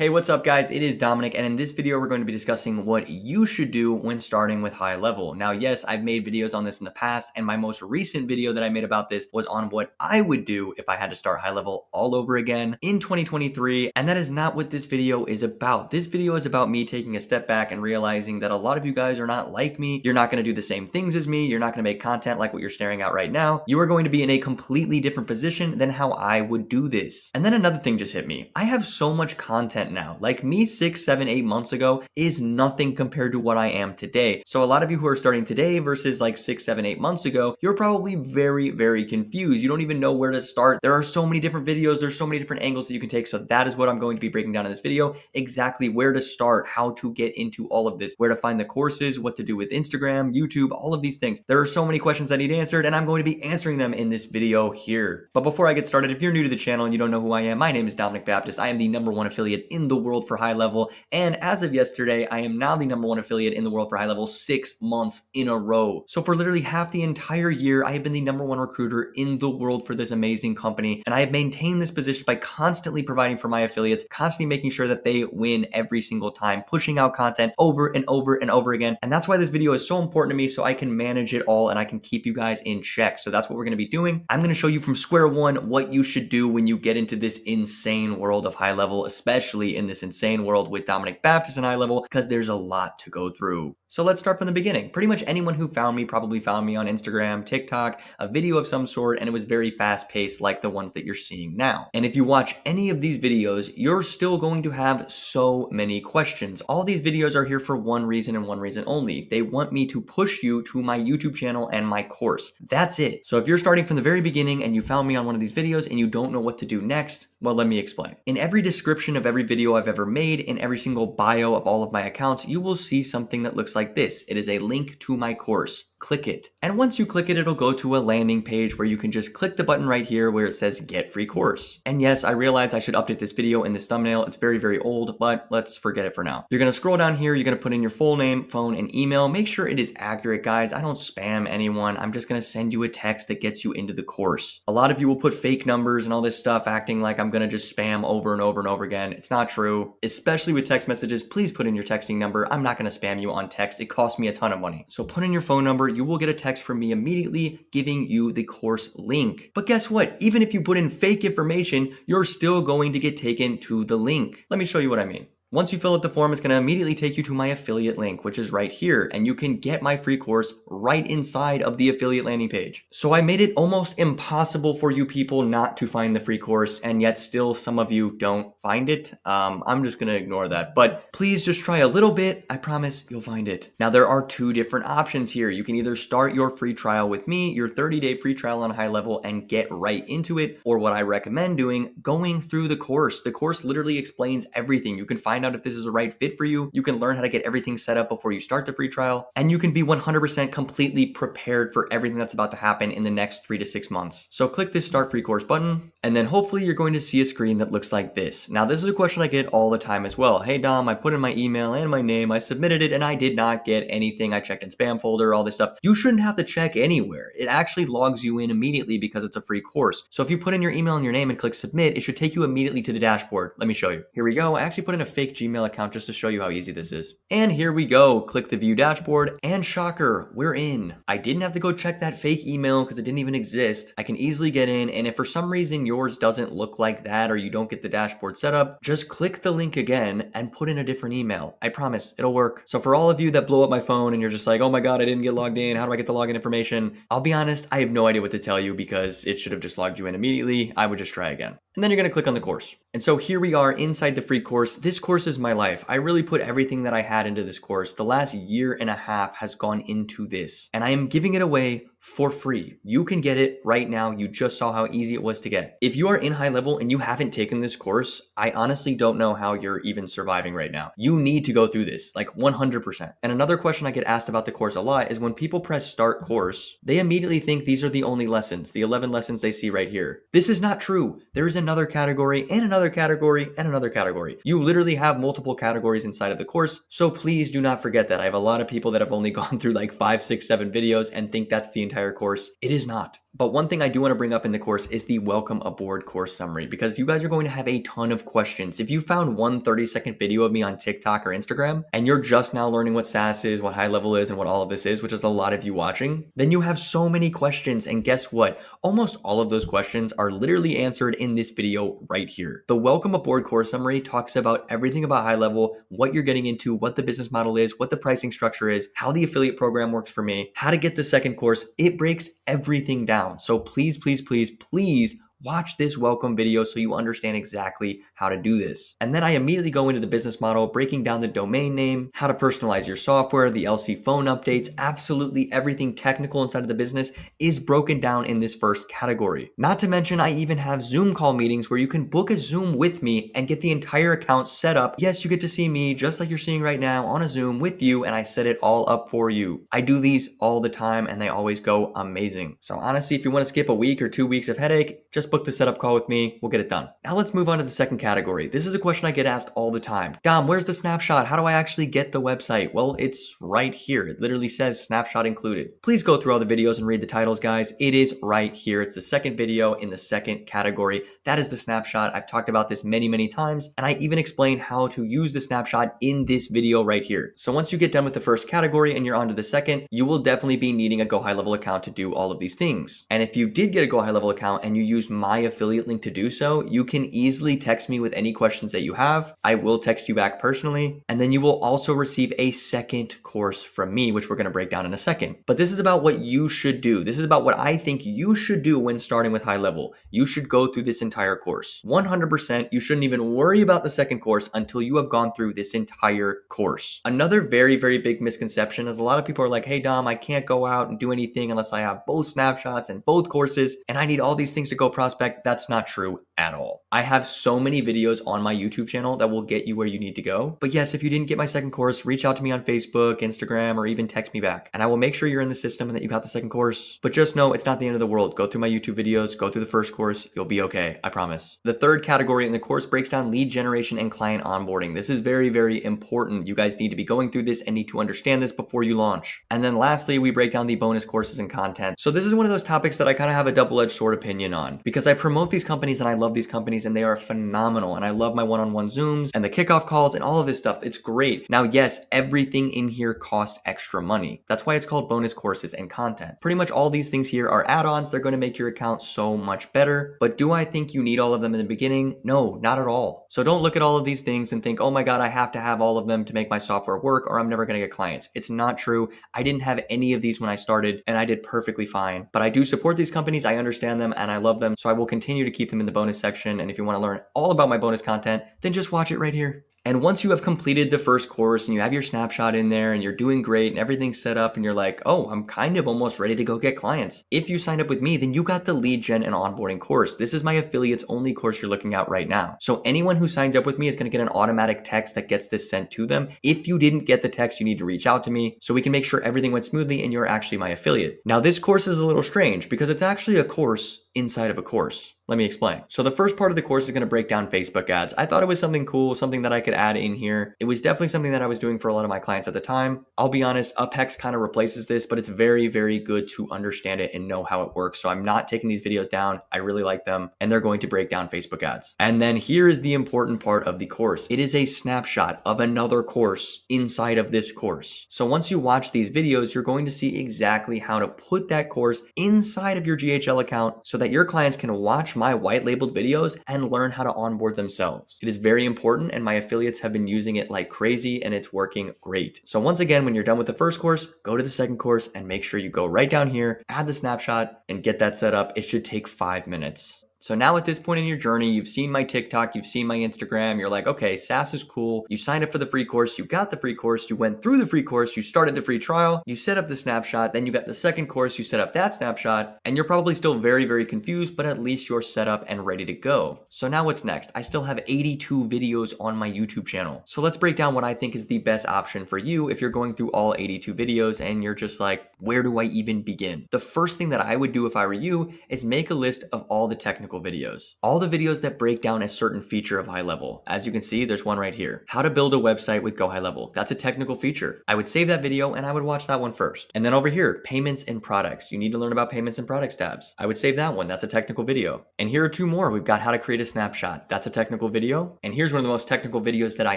Hey, what's up guys? It is Dominic and in this video we're going to be discussing what you should do when starting with high level. Now, yes, I've made videos on this in the past and my most recent video that I made about this was on what I would do if I had to start high level all over again in 2023 and that is not what this video is about. This video is about me taking a step back and realizing that a lot of you guys are not like me. You're not going to do the same things as me. You're not going to make content like what you're staring at right now. You are going to be in a completely different position than how I would do this. And then another thing just hit me. I have so much content now. Like me six, seven, eight months ago is nothing compared to what I am today. So a lot of you who are starting today versus like six, seven, eight months ago, you're probably very, very confused. You don't even know where to start. There are so many different videos. There's so many different angles that you can take. So that is what I'm going to be breaking down in this video. Exactly where to start, how to get into all of this, where to find the courses, what to do with Instagram, YouTube, all of these things. There are so many questions that need answered and I'm going to be answering them in this video here. But before I get started, if you're new to the channel and you don't know who I am, my name is Dominic Baptist. I am the number one affiliate in the world for high level. And as of yesterday, I am now the number one affiliate in the world for high level six months in a row. So for literally half the entire year, I have been the number one recruiter in the world for this amazing company. And I have maintained this position by constantly providing for my affiliates, constantly making sure that they win every single time, pushing out content over and over and over again. And that's why this video is so important to me so I can manage it all and I can keep you guys in check. So that's what we're going to be doing. I'm going to show you from square one what you should do when you get into this insane world of high level, especially in this insane world with Dominic Baptist and high level, because there's a lot to go through. So let's start from the beginning. Pretty much anyone who found me probably found me on Instagram, TikTok, a video of some sort, and it was very fast paced like the ones that you're seeing now. And if you watch any of these videos, you're still going to have so many questions. All these videos are here for one reason and one reason only. They want me to push you to my YouTube channel and my course. That's it. So if you're starting from the very beginning and you found me on one of these videos and you don't know what to do next, well, let me explain. In every description of every video I've ever made, in every single bio of all of my accounts, you will see something that looks like this. It is a link to my course click it. And once you click it, it'll go to a landing page where you can just click the button right here where it says get free course. And yes, I realize I should update this video in this thumbnail. It's very, very old, but let's forget it for now. You're gonna scroll down here, you're gonna put in your full name, phone, and email. Make sure it is accurate, guys. I don't spam anyone. I'm just gonna send you a text that gets you into the course. A lot of you will put fake numbers and all this stuff acting like I'm gonna just spam over and over and over again. It's not true, especially with text messages. Please put in your texting number. I'm not gonna spam you on text. It costs me a ton of money. So put in your phone number, you will get a text from me immediately giving you the course link. But guess what? Even if you put in fake information, you're still going to get taken to the link. Let me show you what I mean. Once you fill out the form, it's going to immediately take you to my affiliate link, which is right here, and you can get my free course right inside of the affiliate landing page. So I made it almost impossible for you people not to find the free course, and yet still some of you don't find it. Um, I'm just going to ignore that, but please just try a little bit. I promise you'll find it. Now, there are two different options here. You can either start your free trial with me, your 30-day free trial on high level, and get right into it, or what I recommend doing, going through the course. The course literally explains everything. You can find find out if this is a right fit for you. You can learn how to get everything set up before you start the free trial, and you can be 100% completely prepared for everything that's about to happen in the next three to six months. So click this start free course button, and then hopefully you're going to see a screen that looks like this. Now, this is a question I get all the time as well. Hey, Dom, I put in my email and my name, I submitted it, and I did not get anything. I checked in spam folder, all this stuff. You shouldn't have to check anywhere. It actually logs you in immediately because it's a free course. So if you put in your email and your name and click submit, it should take you immediately to the dashboard. Let me show you. Here we go. I actually put in a fake fake Gmail account just to show you how easy this is. And here we go. Click the view dashboard and shocker, we're in. I didn't have to go check that fake email because it didn't even exist. I can easily get in. And if for some reason yours doesn't look like that or you don't get the dashboard set up, just click the link again and put in a different email. I promise it'll work. So for all of you that blow up my phone and you're just like, oh my God, I didn't get logged in. How do I get the login information? I'll be honest, I have no idea what to tell you because it should have just logged you in immediately. I would just try again. And then you're gonna click on the course. And so here we are inside the free course. This course is my life. I really put everything that I had into this course. The last year and a half has gone into this. And I am giving it away for free. You can get it right now. You just saw how easy it was to get. If you are in high level and you haven't taken this course, I honestly don't know how you're even surviving right now. You need to go through this, like 100%. And another question I get asked about the course a lot is when people press start course, they immediately think these are the only lessons, the 11 lessons they see right here. This is not true. There is another category and another category and another category. You literally have multiple categories inside of the course. So please do not forget that. I have a lot of people that have only gone through like five, six, seven videos and think that's the entire course. It is not. But one thing I do want to bring up in the course is the welcome aboard course summary because you guys are going to have a ton of questions. If you found one 30 second video of me on TikTok or Instagram and you're just now learning what SaaS is, what high level is, and what all of this is, which is a lot of you watching, then you have so many questions. And guess what? Almost all of those questions are literally answered in this video right here. The welcome aboard course summary talks about everything about high level, what you're getting into, what the business model is, what the pricing structure is, how the affiliate program works for me, how to get the second course. It breaks everything down down. So please, please, please, please watch this welcome video so you understand exactly how to do this. And then I immediately go into the business model, breaking down the domain name, how to personalize your software, the LC phone updates, absolutely everything technical inside of the business is broken down in this first category. Not to mention, I even have Zoom call meetings where you can book a Zoom with me and get the entire account set up. Yes, you get to see me just like you're seeing right now on a Zoom with you, and I set it all up for you. I do these all the time and they always go amazing. So honestly, if you want to skip a week or two weeks of headache, just book the setup call with me. We'll get it done. Now let's move on to the second category. This is a question I get asked all the time. Dom, where's the snapshot? How do I actually get the website? Well, it's right here. It literally says snapshot included. Please go through all the videos and read the titles, guys. It is right here. It's the second video in the second category. That is the snapshot. I've talked about this many, many times, and I even explain how to use the snapshot in this video right here. So once you get done with the first category and you're on to the second, you will definitely be needing a Go High Level account to do all of these things. And if you did get a Go High Level account and you use my affiliate link to do so, you can easily text with any questions that you have. I will text you back personally. And then you will also receive a second course from me, which we're going to break down in a second. But this is about what you should do. This is about what I think you should do when starting with high level. You should go through this entire course. 100%, you shouldn't even worry about the second course until you have gone through this entire course. Another very, very big misconception is a lot of people are like, hey, Dom, I can't go out and do anything unless I have both snapshots and both courses, and I need all these things to go prospect. That's not true at all. I have so many videos on my YouTube channel that will get you where you need to go. But yes, if you didn't get my second course, reach out to me on Facebook, Instagram, or even text me back, and I will make sure you're in the system and that you got the second course. But just know it's not the end of the world. Go through my YouTube videos, go through the first course, you'll be okay. I promise. The third category in the course breaks down lead generation and client onboarding. This is very, very important. You guys need to be going through this and need to understand this before you launch. And then lastly, we break down the bonus courses and content. So this is one of those topics that I kind of have a double-edged sword opinion on because I promote these companies and I love these companies and they are phenomenal. And I love my one-on-one Zooms and the kickoff calls and all of this stuff. It's great. Now, yes, everything in here costs extra money. That's why it's called bonus courses and content. Pretty much all these things here are add-ons. They're going to make your account so much better. But do I think you need all of them in the beginning? No, not at all. So don't look at all of these things and think, oh my God, I have to have all of them to make my software work or I'm never going to get clients. It's not true. I didn't have any of these when I started and I did perfectly fine. But I do support these companies. I understand them and I love them. So I will continue to keep them in the bonus section. And if you want to learn all about my bonus content, then just watch it right here. And once you have completed the first course and you have your snapshot in there and you're doing great and everything's set up and you're like, oh, I'm kind of almost ready to go get clients. If you signed up with me, then you got the lead gen and onboarding course. This is my affiliates only course you're looking at right now. So anyone who signs up with me is going to get an automatic text that gets this sent to them. If you didn't get the text, you need to reach out to me so we can make sure everything went smoothly and you're actually my affiliate. Now, this course is a little strange because it's actually a course inside of a course. Let me explain. So the first part of the course is going to break down Facebook ads. I thought it was something cool, something that I could add in here. It was definitely something that I was doing for a lot of my clients at the time. I'll be honest, UpHex kind of replaces this, but it's very, very good to understand it and know how it works. So I'm not taking these videos down. I really like them and they're going to break down Facebook ads. And then here is the important part of the course. It is a snapshot of another course inside of this course. So once you watch these videos, you're going to see exactly how to put that course inside of your GHL account so that your clients can watch my white labeled videos and learn how to onboard themselves. It is very important and my affiliates have been using it like crazy and it's working great. So once again, when you're done with the first course, go to the second course and make sure you go right down here, add the snapshot and get that set up. It should take five minutes. So now at this point in your journey, you've seen my TikTok, you've seen my Instagram, you're like, okay, SaaS is cool. You signed up for the free course, you got the free course, you went through the free course, you started the free trial, you set up the snapshot, then you got the second course, you set up that snapshot, and you're probably still very, very confused, but at least you're set up and ready to go. So now what's next? I still have 82 videos on my YouTube channel. So let's break down what I think is the best option for you if you're going through all 82 videos and you're just like, where do I even begin? The first thing that I would do if I were you is make a list of all the technical technical videos. All the videos that break down a certain feature of high level. As you can see, there's one right here. How to build a website with Go High Level. That's a technical feature. I would save that video and I would watch that one first. And then over here, payments and products. You need to learn about payments and products tabs. I would save that one. That's a technical video. And here are two more. We've got how to create a snapshot. That's a technical video. And here's one of the most technical videos that I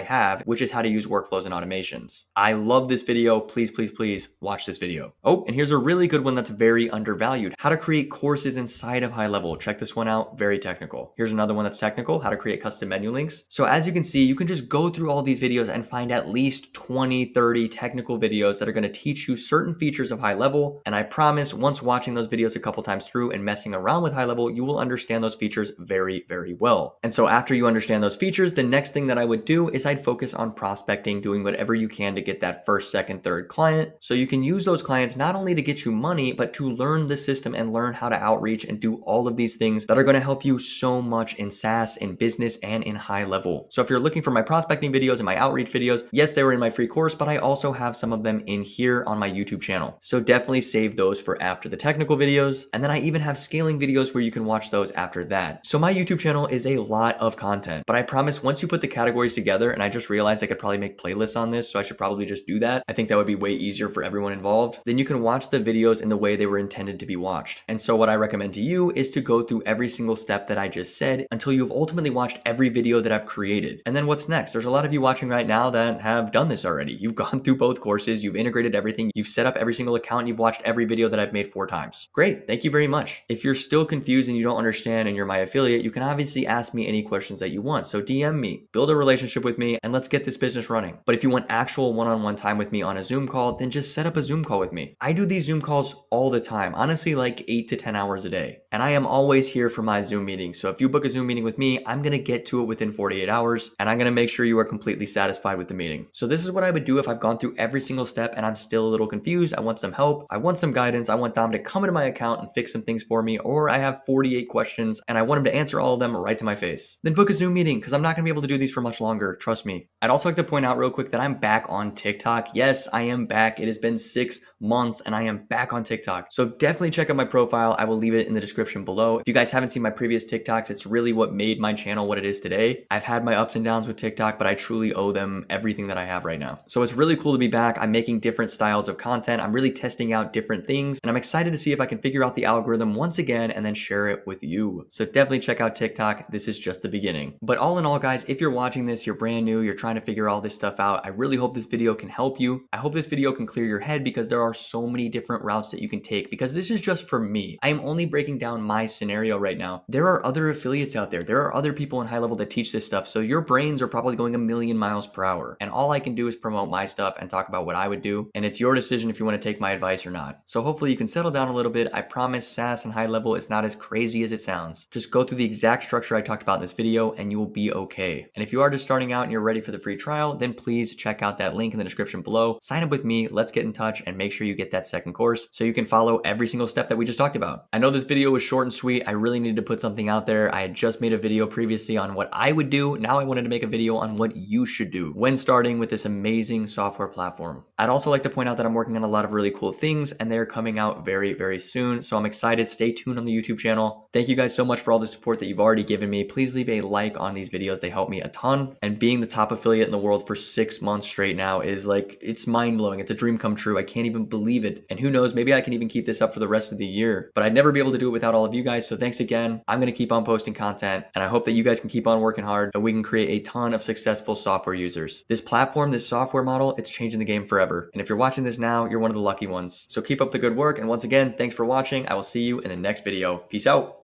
have, which is how to use workflows and automations. I love this video. Please, please, please watch this video. Oh, and here's a really good one that's very undervalued. How to create courses inside of high level. Check this one out. Very technical. Here's another one that's technical. How to create custom menu links. So as you can see, you can just go through all these videos and find at least 20, 30 technical videos that are going to teach you certain features of high level. And I promise once watching those videos a couple times through and messing around with high level, you will understand those features very, very well. And so after you understand those features, the next thing that I would do is I'd focus on prospecting, doing whatever you can to get that first, second, third client. So you can use those clients not only to get you money, but to learn the system and learn how to outreach and do all of these things that are going to help you so much in SaaS, in business, and in high level. So if you're looking for my prospecting videos and my outreach videos, yes, they were in my free course, but I also have some of them in here on my YouTube channel. So definitely save those for after the technical videos. And then I even have scaling videos where you can watch those after that. So my YouTube channel is a lot of content, but I promise once you put the categories together, and I just realized I could probably make playlists on this, so I should probably just do that. I think that would be way easier for everyone involved. Then you can watch the videos in the way they were intended to be watched. And so what I recommend to you is to go through every single step that I just said until you've ultimately watched every video that I've created. And then what's next? There's a lot of you watching right now that have done this already. You've gone through both courses, you've integrated everything, you've set up every single account, you've watched every video that I've made four times. Great, thank you very much. If you're still confused and you don't understand and you're my affiliate, you can obviously ask me any questions that you want. So DM me, build a relationship with me, and let's get this business running. But if you want actual one-on-one time with me on a Zoom call, then just set up a Zoom call with me. I do these Zoom calls all the time, honestly like eight to 10 hours a day. And I am always here for my Zoom meeting. So if you book a Zoom meeting with me, I'm gonna get to it within 48 hours and I'm gonna make sure you are completely satisfied with the meeting. So this is what I would do if I've gone through every single step and I'm still a little confused. I want some help. I want some guidance. I want Dom to come into my account and fix some things for me, or I have 48 questions and I want him to answer all of them right to my face. Then book a Zoom meeting because I'm not gonna be able to do these for much longer. Trust me. I'd also like to point out real quick that I'm back on TikTok. Yes, I am back. It has been six months and I am back on TikTok. So definitely check out my profile. I will leave it in the description below. If you guys haven't seen my previous TikToks, it's really what made my channel what it is today. I've had my ups and downs with TikTok, but I truly owe them everything that I have right now. So it's really cool to be back. I'm making different styles of content. I'm really testing out different things and I'm excited to see if I can figure out the algorithm once again and then share it with you. So definitely check out TikTok. This is just the beginning. But all in all, guys, if you're watching this, you're brand new, you're trying to figure all this stuff out. I really hope this video can help you. I hope this video can clear your head because there are so many different routes that you can take because this is just for me. I am only breaking down my scenario right now. There are other affiliates out there. There are other people in high level that teach this stuff. So your brains are probably going a million miles per hour. And all I can do is promote my stuff and talk about what I would do. And it's your decision if you want to take my advice or not. So hopefully you can settle down a little bit. I promise SaaS and high level is not as crazy as it sounds. Just go through the exact structure I talked about in this video and you will be okay. And if you are just starting out and you're ready for the free trial, then please check out that link in the description below. Sign up with me. Let's get in touch and make sure you get that second course so you can follow every single step that we just talked about. I know this video was short and sweet. I really needed to put something out there. I had just made a video previously on what I would do. Now I wanted to make a video on what you should do when starting with this amazing software platform. I'd also like to point out that I'm working on a lot of really cool things and they're coming out very, very soon. So I'm excited. Stay tuned on the YouTube channel. Thank you guys so much for all the support that you've already given me. Please leave a like on these videos. They help me a ton. And being the top affiliate in the world for six months straight now is like, it's mind blowing. It's a dream come true. I can't even believe it. And who knows, maybe I can even keep this up for the rest of the year, but I'd never be able to do it without all of you guys. So thanks again. I'm going to keep on posting content and I hope that you guys can keep on working hard and we can create a ton of successful software users. This platform, this software model, it's changing the game forever. And if you're watching this now, you're one of the lucky ones. So keep up the good work. And once again, thanks for watching. I will see you in the next video. Peace out.